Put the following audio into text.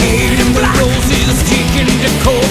Leading the roses, taking the cold,